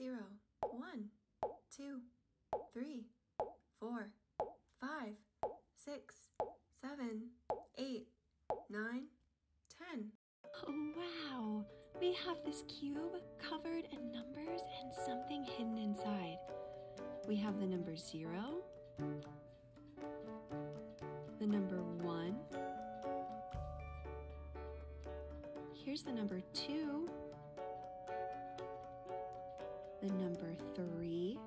zero, one, two, three, four, five, six, seven, eight, nine, ten. Oh wow! We have this cube covered in numbers and something hidden inside. We have the number zero, the number one, here's the number two, the number three,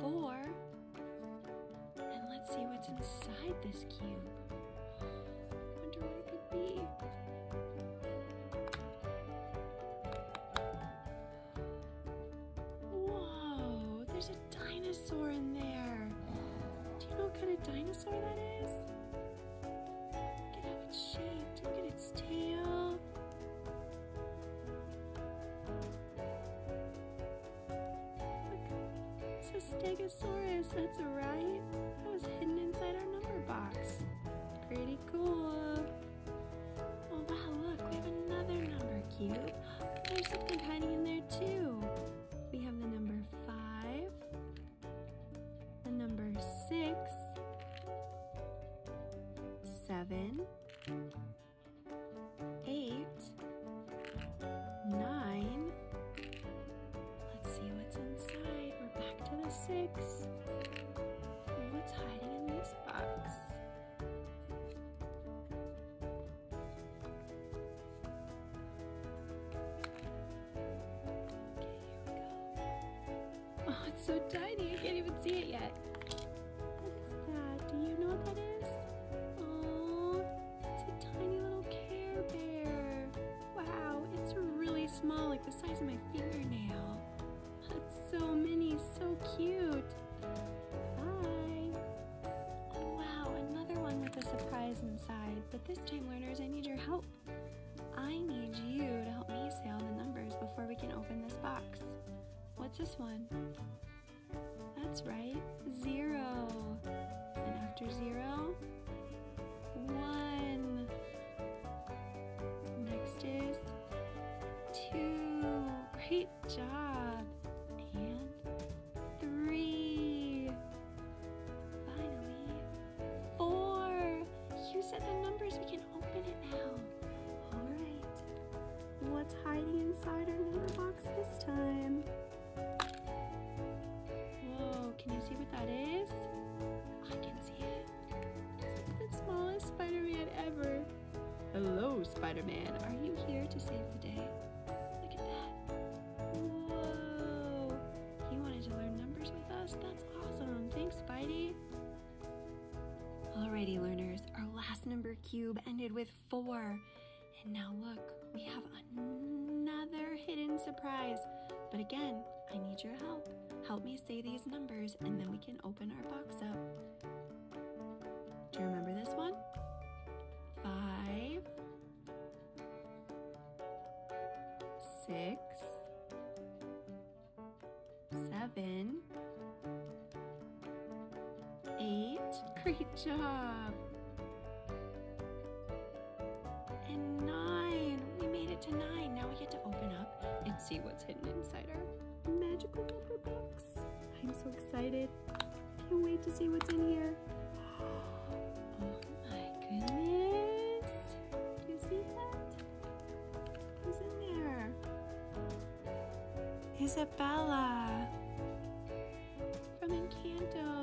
four, and let's see what's inside this cube. Wonder what it could be. Whoa, there's a dinosaur in there. Do you know what kind of dinosaur that is? Stegosaurus, that's right. That was hidden inside our number box. Pretty cool. Oh wow, look, we have another number cube. There's something hiding in there too. We have the number five, the number six, seven, six. What's hiding in this box? Okay, here we go. Oh, it's so tiny. I can't even see it yet. What is that? Do you know what that is? Oh, it's a tiny little Care Bear. Wow, it's really small, like the size of my fingernail. That's so many, so cute. Oh wow, another one with a surprise inside. But this time, learners, I need your help. I need you to help me say all the numbers before we can open this box. What's this one? That's right, zero. And after zero, Hello, Spider-Man. Are you here to save the day? Look at that. Whoa. He wanted to learn numbers with us? That's awesome. Thanks, Spidey. Alrighty, learners. Our last number cube ended with four. And now look, we have another hidden surprise. But again, I need your help. Help me say these numbers and then we can open six, seven, eight. Great job. And nine. We made it to nine. Now we get to open up and see what's hidden inside our magical number box. I'm so excited. Can't wait to see what's in here. Isabella from Encanto.